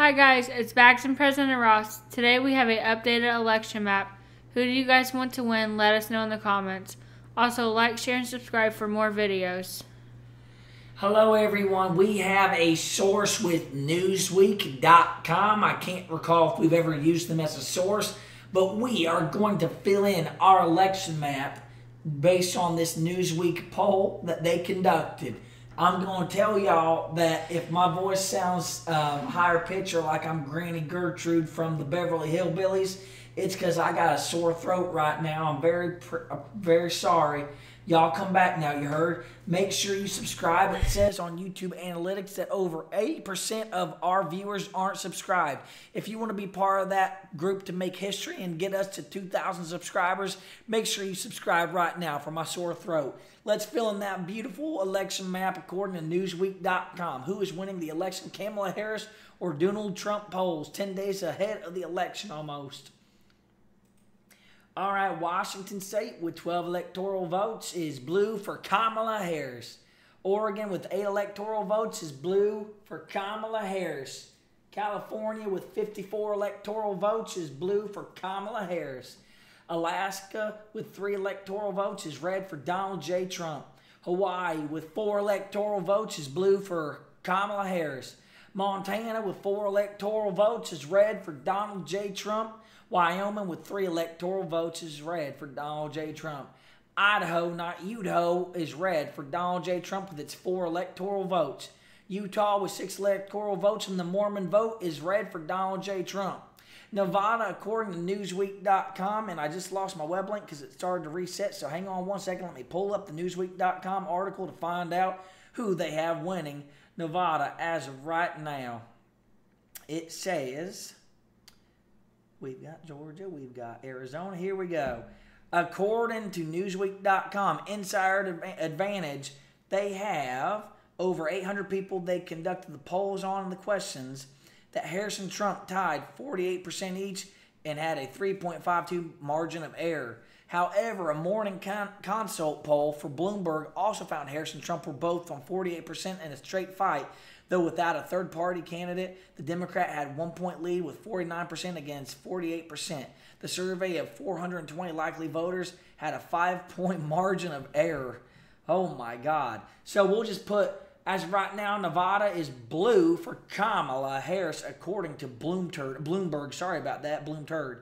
Hi guys, it's Bagz and President Ross. Today we have an updated election map. Who do you guys want to win? Let us know in the comments. Also, like, share, and subscribe for more videos. Hello, everyone. We have a source with Newsweek.com. I can't recall if we've ever used them as a source, but we are going to fill in our election map based on this Newsweek poll that they conducted. I'm going to tell y'all that if my voice sounds um, higher pitch or like I'm Granny Gertrude from the Beverly Hillbillies, it's because I got a sore throat right now. I'm very, uh, very sorry. Y'all come back now, you heard? Make sure you subscribe. It says on YouTube Analytics that over 80% of our viewers aren't subscribed. If you want to be part of that group to make history and get us to 2,000 subscribers, make sure you subscribe right now for my sore throat. Let's fill in that beautiful election map according to Newsweek.com. Who is winning the election, Kamala Harris or Donald Trump polls 10 days ahead of the election almost? All right, Washington State with 12 electoral votes is blue for Kamala Harris. Oregon with 8 electoral votes is blue for Kamala Harris. California with 54 electoral votes is blue for Kamala Harris. Alaska with 3 electoral votes is red for Donald J. Trump. Hawaii with 4 electoral votes is blue for Kamala Harris. Montana with 4 electoral votes is red for Donald J. Trump. Wyoming with three electoral votes is red for Donald J. Trump. Idaho, not Utah, is red for Donald J. Trump with its four electoral votes. Utah with six electoral votes and the Mormon vote is red for Donald J. Trump. Nevada, according to Newsweek.com, and I just lost my web link because it started to reset, so hang on one second. Let me pull up the Newsweek.com article to find out who they have winning Nevada as of right now. It says We've got Georgia. We've got Arizona. Here we go. According to Newsweek.com, Insider Advantage, they have over 800 people they conducted the polls on the questions that Harris and Trump tied 48% each and had a 3.52 margin of error. However, a morning con- consult poll for Bloomberg also found Harris and Trump were both on 48% in a straight fight Though without a third party candidate, the Democrat had one point lead with 49% against 48%. The survey of 420 likely voters had a five point margin of error. Oh my God. So we'll just put, as right now, Nevada is blue for Kamala Harris, according to Bloomberg. Sorry about that, Bloomturd.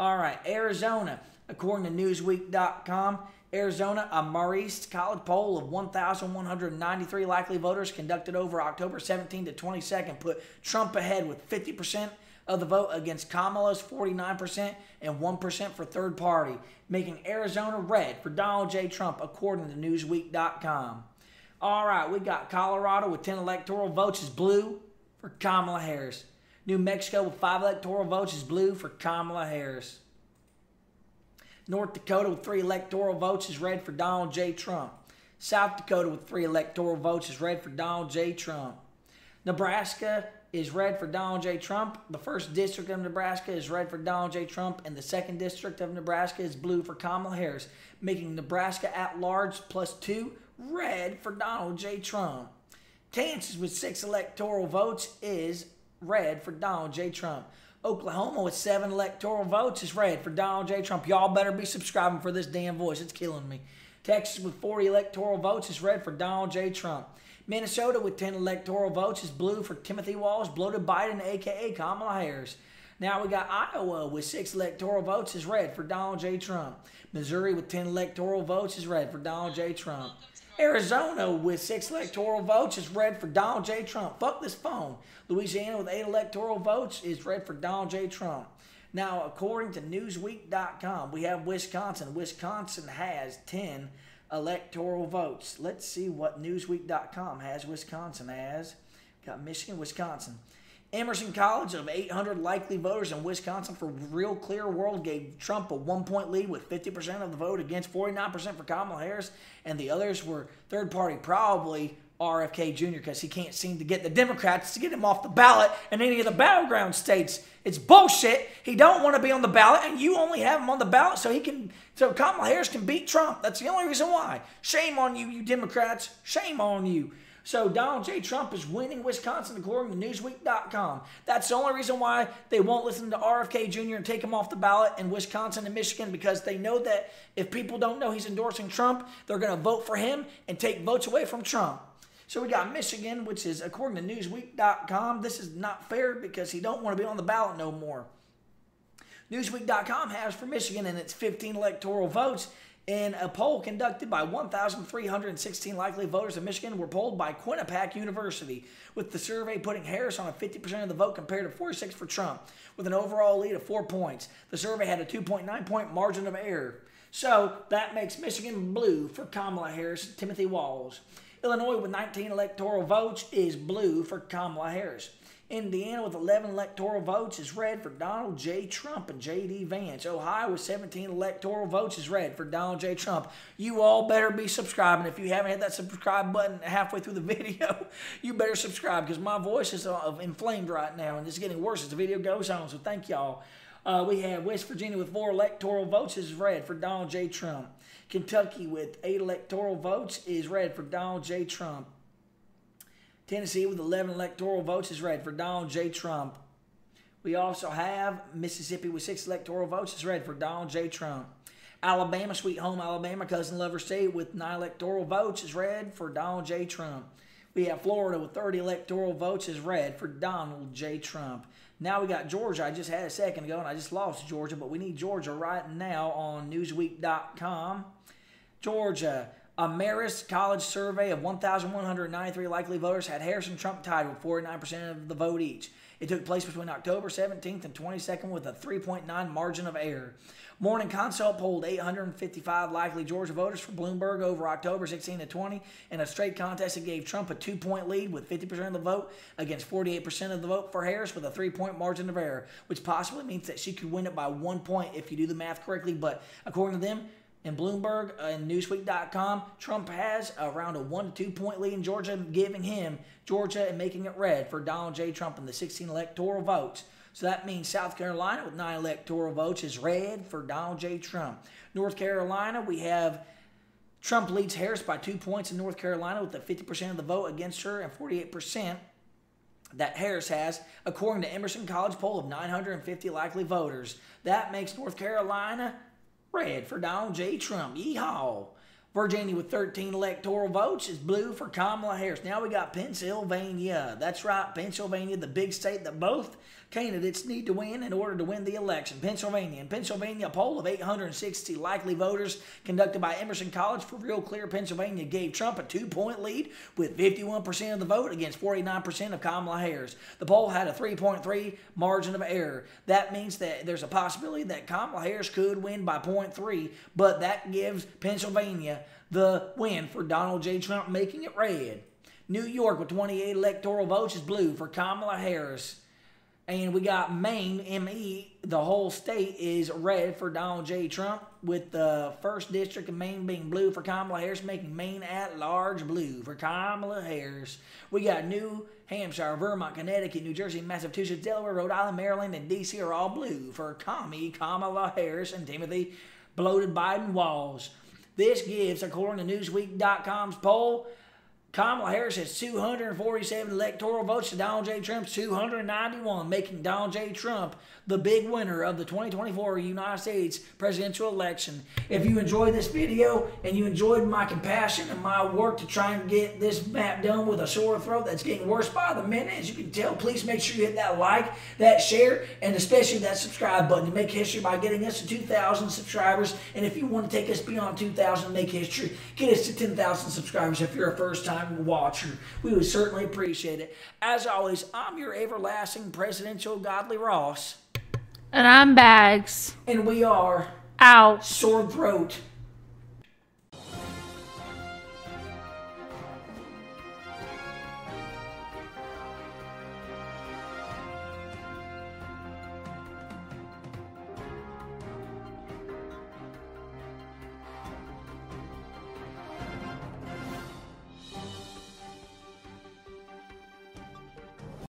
All right, Arizona, according to Newsweek.com, Arizona, a Marist College poll of 1,193 likely voters conducted over October 17 to 22nd put Trump ahead with 50% of the vote against Kamala's 49% and 1% for third party, making Arizona red for Donald J. Trump, according to Newsweek.com. All right, we got Colorado with 10 electoral votes is blue for Kamala Harris. New Mexico with 5 electoral votes is blue for Kamala Harris. North Dakota with three electoral votes is red for Donald J. Trump. South Dakota with three electoral votes is red for Donald J. Trump. Nebraska is red for Donald J. Trump. The first district of Nebraska is red for Donald J. Trump, and the second district of Nebraska is blue for Kamala Harris, making Nebraska at large plus two red for Donald J. Trump. Kansas with six electoral votes is red for Donald J. Trump. Oklahoma with seven electoral votes is red for Donald J. Trump. Y'all better be subscribing for this damn voice. It's killing me. Texas with 40 electoral votes is red for Donald J. Trump. Minnesota with 10 electoral votes is blue for Timothy Walz, bloated Biden, aka Kamala Harris. Now we got Iowa with six electoral votes is red for Donald J. Trump. Missouri with 10 electoral votes is red for Donald J. Trump. Arizona with six electoral votes is red for Donald J. Trump. Fuck this phone. Louisiana with eight electoral votes is red for Donald J. Trump. Now, according to Newsweek.com, we have Wisconsin. Wisconsin has 10 electoral votes. Let's see what Newsweek.com has Wisconsin as. Got Michigan, Wisconsin. Emerson College of 800 likely voters in Wisconsin for Real Clear World gave Trump a one point lead with 50% of the vote against 49% for Kamala Harris, and the others were third party, probably RFK Jr. because he can't seem to get the Democrats to get him off the ballot in any of the battleground states. It's bullshit. He don't want to be on the ballot, and you only have him on the ballot so he can, so Kamala Harris can beat Trump. That's the only reason why. Shame on you, you Democrats. Shame on you. So Donald J. Trump is winning Wisconsin according to Newsweek.com. That's the only reason why they won't listen to RFK Jr. and take him off the ballot in Wisconsin and Michigan because they know that if people don't know he's endorsing Trump, they're going to vote for him and take votes away from Trump. So we got Michigan, which is according to Newsweek.com. This is not fair because he don't want to be on the ballot no more. Newsweek.com has for Michigan and its 15 electoral votes in a poll conducted by 1,316 likely voters in Michigan were polled by Quinnipiac University, with the survey putting Harris on a 50% of the vote compared to 46 for Trump, with an overall lead of four points. The survey had a 2.9 point margin of error. So that makes Michigan blue for Kamala Harris, and Timothy Walz. Illinois, with 19 electoral votes, is blue for Kamala Harris. Indiana with 11 electoral votes is red for Donald J. Trump and J.D. Vance. Ohio with 17 electoral votes is red for Donald J. Trump. You all better be subscribing. If you haven't hit that subscribe button halfway through the video, you better subscribe because my voice is uh, inflamed right now and it's getting worse as the video goes on. So thank y'all. Uh, we have West Virginia with four electoral votes is red for Donald J. Trump. Kentucky with eight electoral votes is red for Donald J. Trump. Tennessee with 11 electoral votes is red for Donald J. Trump. We also have Mississippi with six electoral votes is red for Donald J. Trump. Alabama, sweet home Alabama, cousin lover state with nine electoral votes is red for Donald J. Trump. We have Florida with 30 electoral votes is red for Donald J. Trump. Now we got Georgia. I just had a second ago and I just lost Georgia, but we need Georgia right now on Newsweek.com. Georgia, a Marist College survey of 1,193 likely voters had Harris and Trump tied with 49% of the vote each. It took place between October 17th and 22nd with a 3.9 margin of error. Morning Consult polled 855 likely Georgia voters for Bloomberg over October 16 to 20 in a straight contest that gave Trump a two point lead with 50% of the vote against 48% of the vote for Harris with a three point margin of error, which possibly means that she could win it by one point if you do the math correctly. But according to them, in Bloomberg uh, and Newsweek.com, Trump has around a one to two point lead in Georgia, giving him Georgia and making it red for Donald J. Trump in the 16 electoral votes. So that means South Carolina with nine electoral votes is red for Donald J. Trump. North Carolina, we have Trump leads Harris by two points in North Carolina with the 50% of the vote against her and 48% that Harris has, according to Emerson College poll of 950 likely voters. That makes North Carolina Red for Donald J. Trump. Yeehaw. Virginia with 13 electoral votes is blue for Kamala Harris. Now we got Pennsylvania. That's right, Pennsylvania, the big state that both candidates need to win in order to win the election. Pennsylvania. In Pennsylvania, a poll of 860 likely voters conducted by Emerson College for Real Clear Pennsylvania gave Trump a two point lead with 51% of the vote against 49% of Kamala Harris. The poll had a 3.3 margin of error. That means that there's a possibility that Kamala Harris could win by 0.3, but that gives Pennsylvania the win for Donald J. Trump, making it red. New York with 28 electoral votes is blue for Kamala Harris. And we got Maine, ME, the whole state is red for Donald J. Trump, with the first district of Maine being blue for Kamala Harris, making Maine at large blue for Kamala Harris. We got New Hampshire, Vermont, Connecticut, New Jersey, Massachusetts, Delaware, Rhode Island, Maryland, and D.C. are all blue for Commie, Kamala Harris, and Timothy Bloated Biden Walz. This gives, according to Newsweek.com's poll, Kamala Harris has 247 electoral votes to Donald J. Trump's 291, making Donald J. Trump the big winner of the 2024 United States presidential election. If you enjoyed this video and you enjoyed my compassion and my work to try and get this map done with a sore throat that's getting worse by the minute, as you can tell, please make sure you hit that like, that share, and especially that subscribe button to make history by getting us to 2,000 subscribers. And if you want to take us beyond 2,000 and make history, get us to 10,000 subscribers if you're a first time watcher. We would certainly appreciate it. As always, I'm your everlasting presidential godly Ross. And I'm Bagz. And we are Out. Sore Throat.